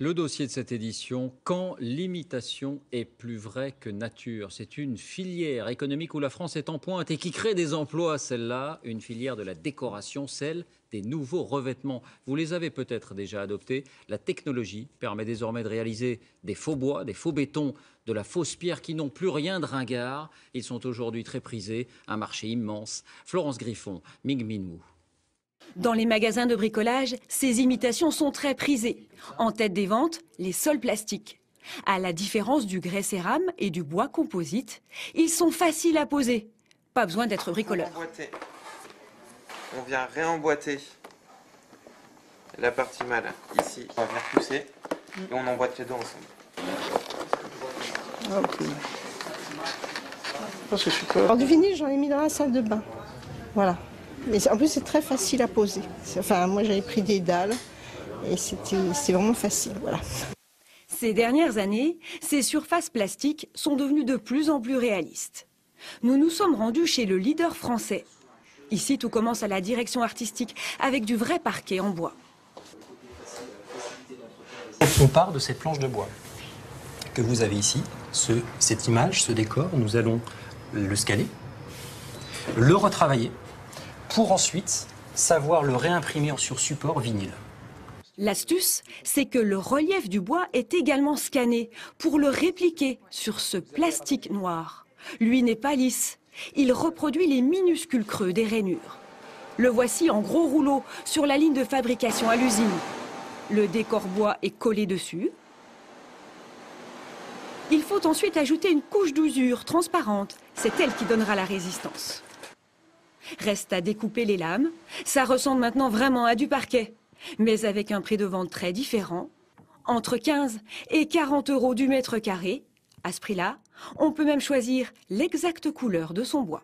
Le dossier de cette édition, quand l'imitation est plus vraie que nature. C'est une filière économique où la France est en pointe et qui crée des emplois, celle-là, une filière de la décoration, celle des nouveaux revêtements. Vous les avez peut-être déjà adoptés. La technologie permet désormais de réaliser des faux bois, des faux bétons, de la fausse pierre qui n'ont plus rien de ringard. Ils sont aujourd'hui très prisés, un marché immense. Florence Griffon, Ming Minwoo. Dans les magasins de bricolage, ces imitations sont très prisées. En tête des ventes, les sols plastiques. À la différence du grès cérame et du bois composite, ils sont faciles à poser. Pas besoin d'être bricoleur. On vient réemboîter la partie mâle ici. On va venir pousser et on emboîte les deux ensemble. Ah, ok. Alors du vinyle, j'en ai mis dans la salle de bain. Voilà. Mais en plus, c'est très facile à poser. Enfin, moi, j'avais pris des dalles et c'était vraiment facile. Voilà. Ces dernières années, ces surfaces plastiques sont devenues de plus en plus réalistes. Nous nous sommes rendus chez le leader français. Ici, tout commence à la direction artistique, avec du vrai parquet en bois. On part de cette planche de bois que vous avez ici, ce, cette image, ce décor. Nous allons le scaler, le retravailler pour ensuite savoir le réimprimer sur support vinyle. L'astuce, c'est que le relief du bois est également scanné pour le répliquer sur ce plastique noir. Lui n'est pas lisse. Il reproduit les minuscules creux des rainures. Le voici en gros rouleau sur la ligne de fabrication à l'usine. Le décor bois est collé dessus. Il faut ensuite ajouter une couche d'usure transparente. C'est elle qui donnera la résistance. Reste à découper les lames. Ça ressemble maintenant vraiment à du parquet, mais avec un prix de vente très différent, entre 15 et 40 euros du mètre carré. À ce prix-là, on peut même choisir l'exacte couleur de son bois.